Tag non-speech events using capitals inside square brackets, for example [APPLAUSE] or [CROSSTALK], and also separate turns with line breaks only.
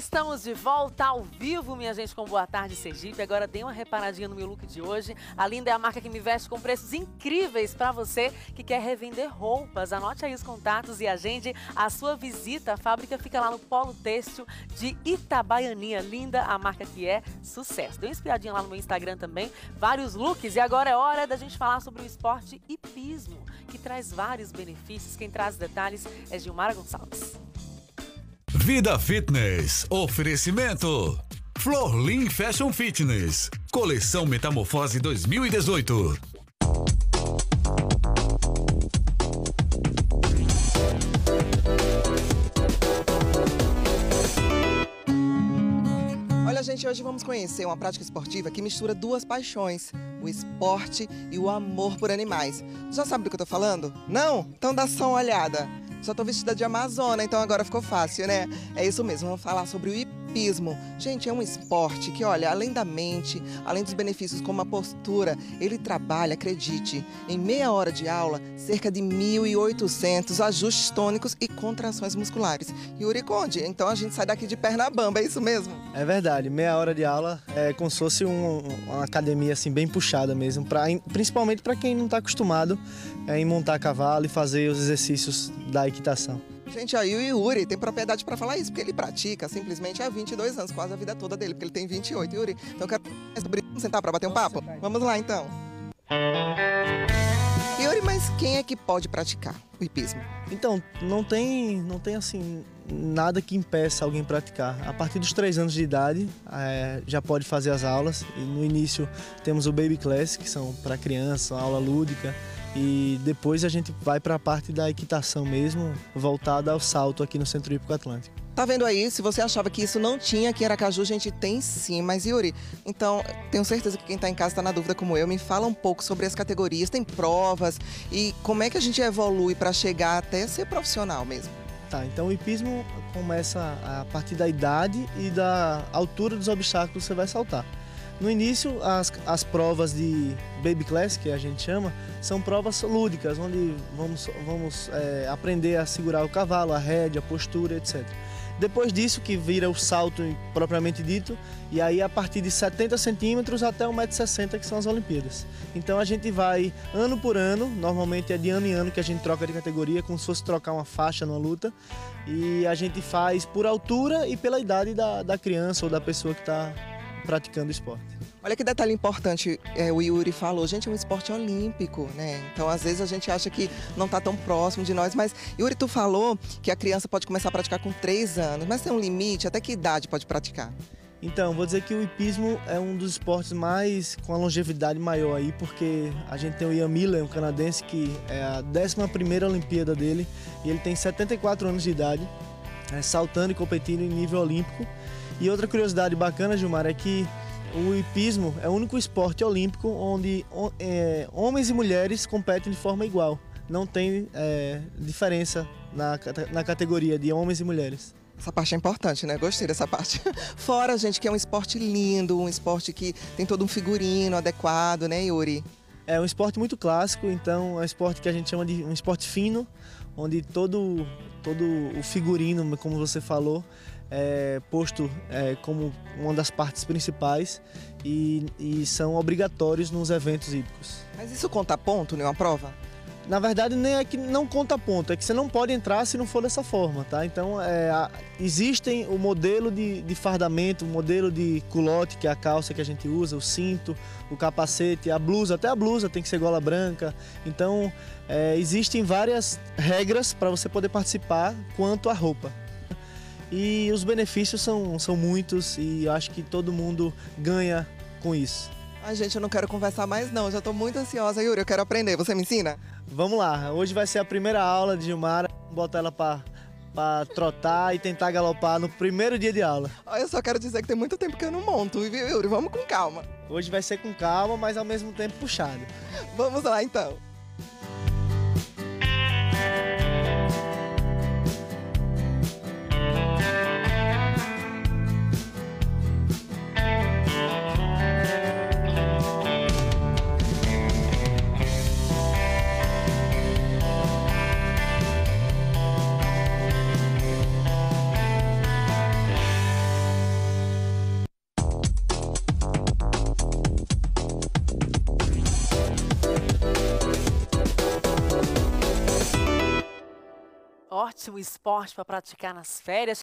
estamos de volta ao vivo, minha gente, com Boa Tarde Sergipe. Agora dê uma reparadinha no meu look de hoje. A Linda é a marca que me veste com preços incríveis para você que quer revender roupas. Anote aí os contatos e agende a sua visita. A fábrica fica lá no Polo Têxtil de Itabaianinha. Linda, a marca que é sucesso. Dê uma espiadinha lá no meu Instagram também. Vários looks. E agora é hora da gente falar sobre o esporte hipismo, que traz vários benefícios. Quem traz detalhes é Gilmara Gonçalves.
Vida Fitness. Oferecimento. Florlin Fashion Fitness. Coleção Metamorfose 2018.
Olha, gente, hoje vamos conhecer uma prática esportiva que mistura duas paixões: o esporte e o amor por animais. Já sabe do que eu tô falando? Não? Então dá só uma olhada. Só tô vestida de Amazona, então agora ficou fácil, né? É isso mesmo, vamos falar sobre o hipismo. Gente, é um esporte que, olha, além da mente, além dos benefícios como a postura, ele trabalha, acredite, em meia hora de aula, cerca de 1.800 ajustes tônicos e contrações musculares. Yuri Conde, então a gente sai daqui de perna bamba, é isso mesmo?
É verdade, meia hora de aula é como se fosse um, uma academia assim bem puxada mesmo, pra, principalmente para quem não está acostumado é, em montar cavalo e fazer os exercícios da equitação.
Gente, aí o Yuri tem propriedade para falar isso, porque ele pratica simplesmente há 22 anos, quase a vida toda dele, porque ele tem 28, Yuri. Então eu quero sentar para bater um papo? Vamos lá então. Yuri, mas quem é que pode praticar o hipismo?
Então, não tem, não tem assim nada que impeça alguém praticar. A partir dos 3 anos de idade é, já pode fazer as aulas. E no início temos o Baby Class, que são para criança, aula lúdica e depois a gente vai para a parte da equitação mesmo, voltada ao salto aqui no Centro Hípico Atlântico.
Tá vendo aí? Se você achava que isso não tinha aqui em Aracaju, a gente tem sim. Mas Yuri, então tenho certeza que quem está em casa está na dúvida como eu. Me fala um pouco sobre as categorias, tem provas e como é que a gente evolui para chegar até ser profissional mesmo?
Tá, então o hipismo começa a partir da idade e da altura dos obstáculos que você vai saltar. No início, as, as provas de Baby Class, que a gente chama, são provas lúdicas, onde vamos, vamos é, aprender a segurar o cavalo, a rédea, a postura, etc. Depois disso, que vira o salto propriamente dito, e aí a partir de 70 centímetros até 1,60m, que são as Olimpíadas. Então a gente vai ano por ano, normalmente é de ano em ano que a gente troca de categoria, como se fosse trocar uma faixa numa luta, e a gente faz por altura e pela idade da, da criança ou da pessoa que está praticando esporte.
Olha que detalhe importante, é, o Yuri falou, gente, é um esporte olímpico, né? Então, às vezes a gente acha que não está tão próximo de nós, mas Yuri, tu falou que a criança pode começar a praticar com 3 anos, mas tem um limite, até que idade pode praticar?
Então, vou dizer que o hipismo é um dos esportes mais com a longevidade maior aí, porque a gente tem o Ian Miller, um canadense, que é a 11ª Olimpíada dele, e ele tem 74 anos de idade, é, saltando e competindo em nível olímpico. E outra curiosidade bacana, Gilmar, é que o hipismo é o único esporte olímpico onde é, homens e mulheres competem de forma igual. Não tem é, diferença na, na categoria de homens e mulheres.
Essa parte é importante, né? Gostei dessa parte. [LAUGHS] Fora, gente, que é um esporte lindo, um esporte que tem todo um figurino adequado, né, Yuri?
É um esporte muito clássico, então é um esporte que a gente chama de um esporte fino, onde todo, todo o figurino, como você falou, é posto é, como uma das partes principais e, e, são obrigatórios nos eventos hípicos.
Mas isso conta ponto em uma prova?
Na verdade, nem é que não conta ponto, é que você não pode entrar se não for dessa forma, tá? Então, é, a, existem o modelo de, de fardamento, o modelo de culote, que é a calça que a gente usa, o cinto, o capacete, a blusa, até a blusa tem que ser gola branca. Então, é, existem várias regras para você poder participar quanto à roupa. E os benefícios são, são muitos e acho que todo mundo ganha com isso.
Ai, gente, eu não quero conversar mais não, eu já estou muito ansiosa, Yuri, eu quero aprender, você me ensina?
Vamos lá, hoje vai ser a primeira aula de Gilmara, vamos botar ela para para trotar e tentar galopar no primeiro dia de aula.
Eu só quero dizer que tem muito tempo que eu não monto, viu, Yuri? Vamos com calma.
Hoje vai ser com calma, mas ao mesmo tempo puxado.
Vamos lá então.
Ótimo esporte para praticar nas férias.